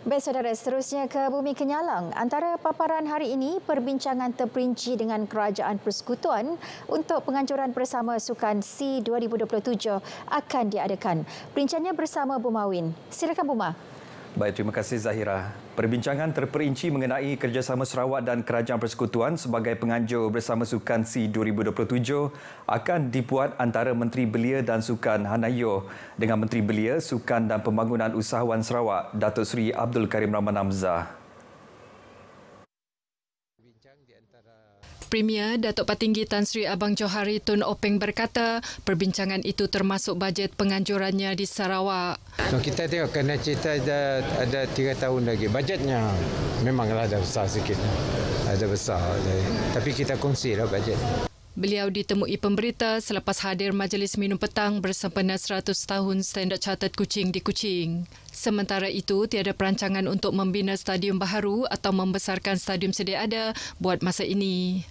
Baik saudara, seterusnya ke Bumi Kenyalang. Antara paparan hari ini, perbincangan terperinci dengan Kerajaan Persekutuan untuk penganjuran bersama Sukan C 2027 akan diadakan. Perinciannya bersama Bumawin. Silakan Buma. Baik, terima kasih Zahira. Perbincangan terperinci mengenai kerjasama Sarawak dan Kerajaan Persekutuan sebagai penganjur bersama Sukan C 2027 akan dibuat antara Menteri Belia dan Sukan Hanayo dengan Menteri Belia, Sukan dan Pembangunan Usahawan Sarawak, Datuk Seri Abdul Karim Rahman Hamzah. Premier Datuk Patinggi Tan Sri Abang Johari Tun Openg berkata perbincangan itu termasuk bajet penganjurannya di Sarawak. So, kita tengok kena cerita ada ada tiga tahun lagi. Bajetnya memanglah ada besar sikit. Ada besar. Tapi kita kongsi lah bajet. Beliau ditemui pemberita selepas hadir majlis minum petang bersempena 100 tahun Standard Chartered Kuching di Kuching. Sementara itu, tiada perancangan untuk membina stadium baharu atau membesarkan stadium sedia ada buat masa ini.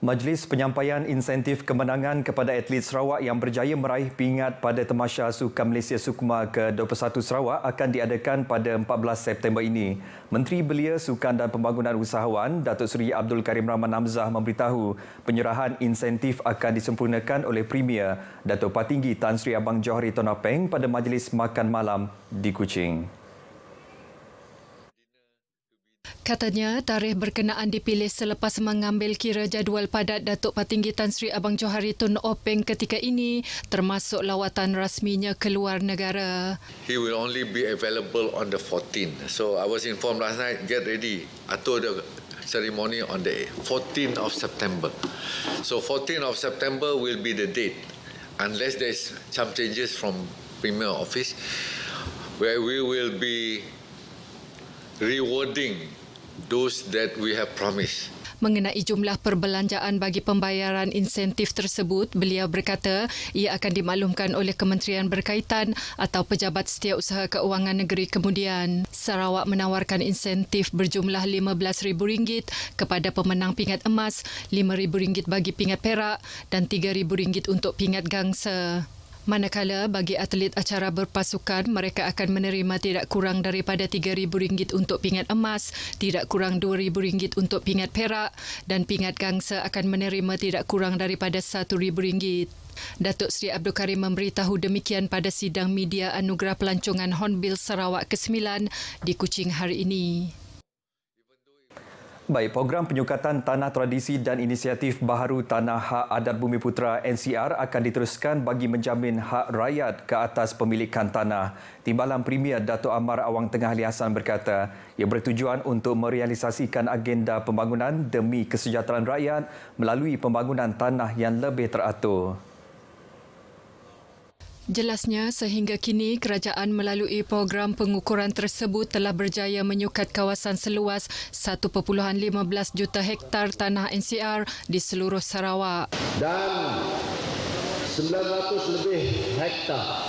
Majlis penyampaian insentif kemenangan kepada atlet Sarawak yang berjaya meraih pingat pada Temasya Sukan Malaysia Sukma ke-21 Sarawak akan diadakan pada 14 September ini. Menteri Belia Sukan dan Pembangunan Usahawan Datuk Seri Abdul Karim Rahman Hamzah memberitahu penyerahan insentif akan disempurnakan oleh Premier Datuk Patinggi Tan Sri Abang Johari Tonapeng pada majlis makan malam di Kuching. Katanya tarikh berkenaan dipilih selepas mengambil kira jadual padat Datuk Patinggi Tan Sri Abang Johari Tun Openg ketika ini termasuk lawatan rasminya ke luar negara. He will only be available on the 14th. So I was informed last night, get ready. Told the ceremony on the 14th of September. So 14th of September will be the date unless there's some changes from Premier Office where we will be rewarding those that we have promised. Mengenai jumlah perbelanjaan bagi pembayaran insentif tersebut, beliau berkata ia akan dimaklumkan oleh kementerian berkaitan atau pejabat setiausaha keuangan negeri kemudian. Sarawak menawarkan insentif berjumlah RM15,000 kepada pemenang pingat emas, RM5,000 bagi pingat perak dan RM3,000 untuk pingat gangsa. Manakala bagi atlet acara berpasukan, mereka akan menerima tidak kurang daripada RM3,000 untuk pingat emas, tidak kurang RM2,000 untuk pingat perak dan pingat gangsa akan menerima tidak kurang daripada RM1,000. Datuk Seri Abdul Karim memberitahu demikian pada sidang media anugerah pelancongan Hornbill Sarawak ke-9 di Kuching hari ini. Baik, program penyukatan tanah tradisi dan inisiatif baharu Tanah Hak Adat Bumi Putra NCR akan diteruskan bagi menjamin hak rakyat ke atas pemilikan tanah. Timbalan Premier Datuk Amar Awang Tengah Ali Hassan berkata, ia bertujuan untuk merealisasikan agenda pembangunan demi kesejahteraan rakyat melalui pembangunan tanah yang lebih teratur. Jelasnya, sehingga kini kerajaan melalui program pengukuran tersebut telah berjaya menyukat kawasan seluas 1.15 juta hektar tanah NCR di seluruh Sarawak. Dan 900 lebih hektar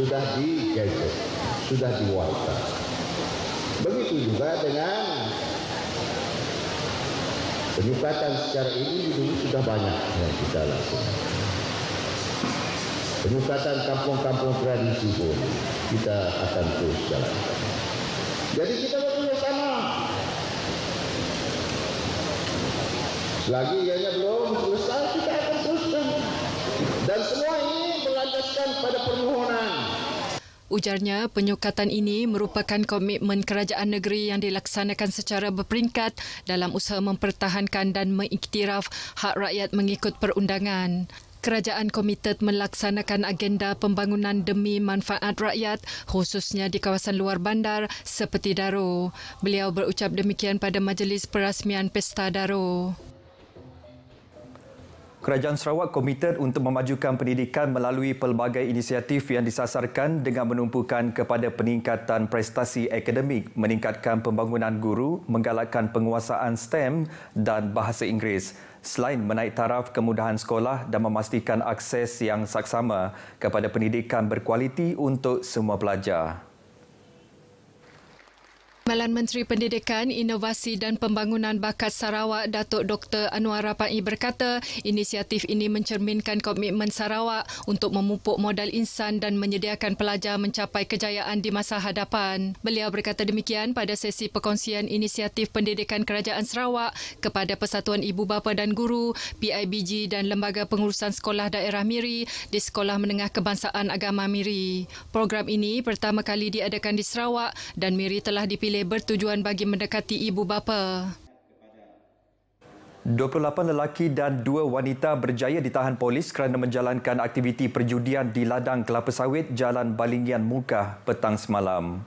sudah digadget, sudah diwarta. Begitu juga dengan penyukatan secara ini dulu sudah banyak yang kita lakukan penyukatan kampung-kampung tradisi pun kita akan terus jalankan. Jadi kita bekerja sama. Selagi ianya belum selesai, kita akan teruskan. Dan semua ini berlandaskan pada permohonan. Ujarnya, penyukatan ini merupakan komitmen kerajaan negeri yang dilaksanakan secara berperingkat dalam usaha mempertahankan dan mengiktiraf hak rakyat mengikut perundangan kerajaan komited melaksanakan agenda pembangunan demi manfaat rakyat khususnya di kawasan luar bandar seperti Daro. Beliau berucap demikian pada majlis perasmian Pesta Daro. Kerajaan Sarawak komited untuk memajukan pendidikan melalui pelbagai inisiatif yang disasarkan dengan menumpukan kepada peningkatan prestasi akademik, meningkatkan pembangunan guru, menggalakkan penguasaan STEM dan bahasa Inggeris selain menaik taraf kemudahan sekolah dan memastikan akses yang saksama kepada pendidikan berkualiti untuk semua pelajar. Malan Menteri Pendidikan, Inovasi dan Pembangunan Bakat Sarawak Datuk Dr. Anwar Rapai berkata, inisiatif ini mencerminkan komitmen Sarawak untuk memupuk modal insan dan menyediakan pelajar mencapai kejayaan di masa hadapan. Beliau berkata demikian pada sesi perkongsian inisiatif pendidikan Kerajaan Sarawak kepada Persatuan Ibu Bapa dan Guru, PIBG dan Lembaga Pengurusan Sekolah Daerah Miri di Sekolah Menengah Kebangsaan Agama Miri. Program ini pertama kali diadakan di Sarawak dan Miri telah dipilih dipilih bertujuan bagi mendekati ibu bapa. 28 lelaki dan dua wanita berjaya ditahan polis kerana menjalankan aktiviti perjudian di ladang kelapa sawit Jalan Balingian Mukah petang semalam.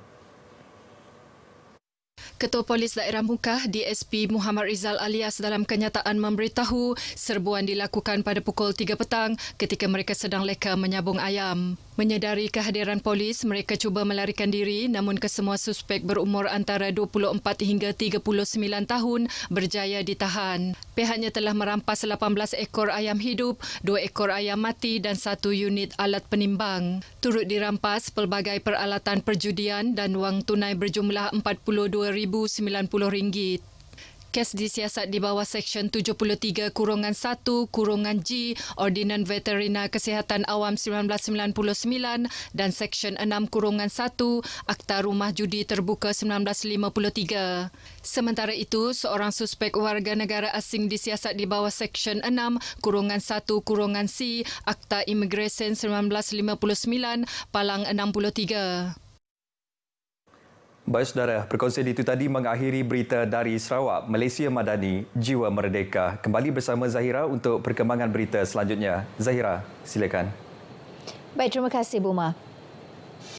Ketua Polis Daerah Mukah DSP Muhammad Rizal alias dalam kenyataan memberitahu serbuan dilakukan pada pukul 3 petang ketika mereka sedang leka menyabung ayam. Menyedari kehadiran polis, mereka cuba melarikan diri namun kesemua suspek berumur antara 24 hingga 39 tahun berjaya ditahan. Pihaknya telah merampas 18 ekor ayam hidup, 2 ekor ayam mati dan satu unit alat penimbang. Turut dirampas pelbagai peralatan perjudian dan wang tunai berjumlah RM42,000 RM1,090 kes disiasat di bawah Seksyen 73 Kurungan 1 Kurungan G Ordinan Veterina Kesihatan Awam 1999 dan Seksyen 6 Kurungan 1 Akta Rumah Judi Terbuka 1953. Sementara itu, seorang suspek warga negara asing disiasat di bawah Seksyen 6 Kurungan 1 Kurungan C Akta Imigresen 1959 Palang 63. Baik saudara, perkongsian itu tadi mengakhiri berita dari Sarawak, Malaysia Madani, Jiwa Merdeka. Kembali bersama Zahira untuk perkembangan berita selanjutnya. Zahira, silakan. Baik, terima kasih Buma.